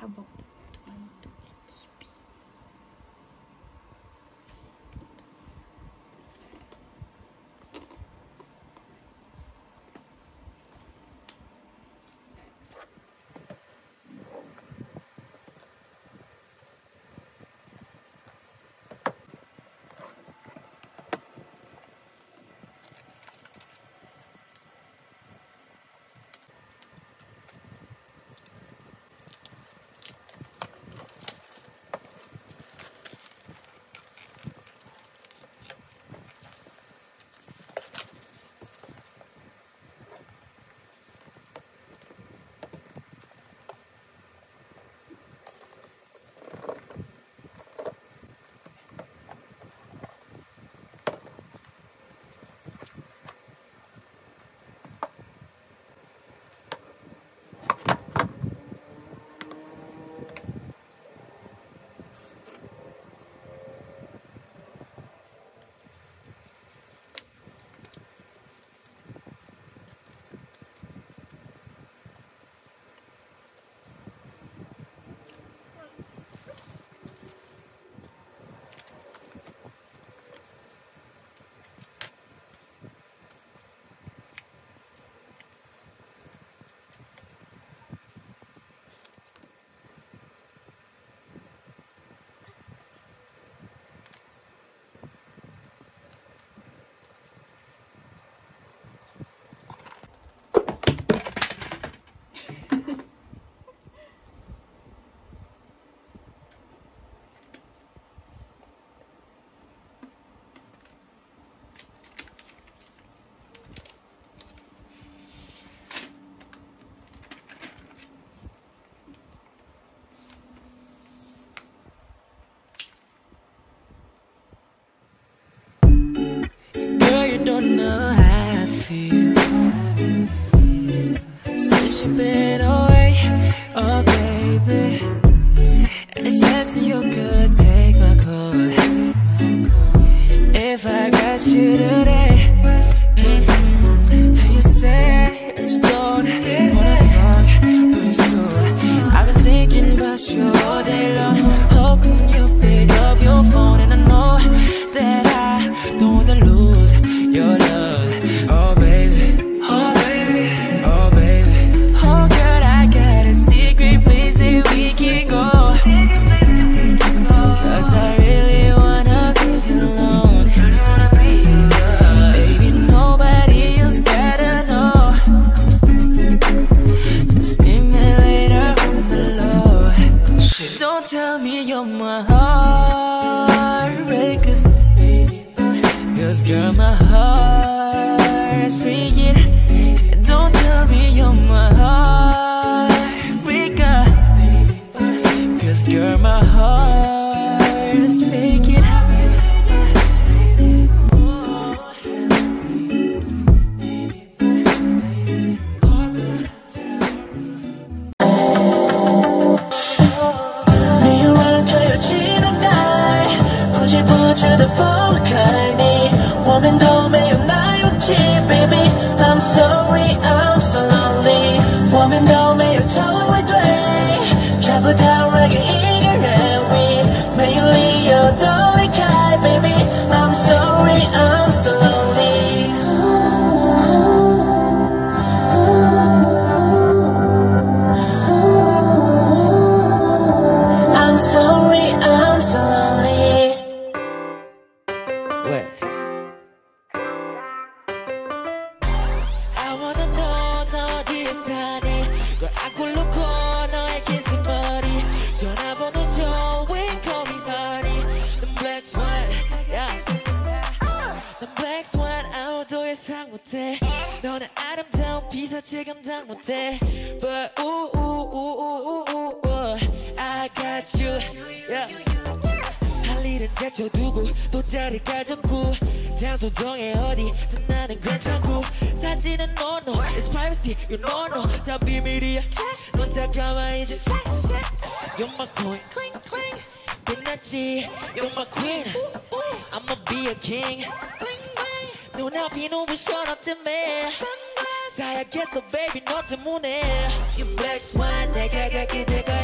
Tá bom. Don't know how I feel. Since you've been away, oh baby. Any chance that you could take my call? If I got you today, mhm. you say that you don't wanna talk, but it's cool. I've been thinking about you tell me you're my heartbreaker. 我们都没有头尾对，找不到 못해 너는 아름다운 피사체 감당 못해 But ooh ooh ooh ooh ooh ooh I got you yeah. 할 일은 제쳐두고 또 자리를 가졌고 장소 정해 어디든 나는 괜찮고 사진은 no no It's privacy you know no 다 비밀이야 넌다 가만히 있지 You're my queen 끝났지 You're my queen I'ma be a king Soon up, you know, we shot up to me. Say, I guess, baby, not the moon. Eh. You black swan, they can't get it.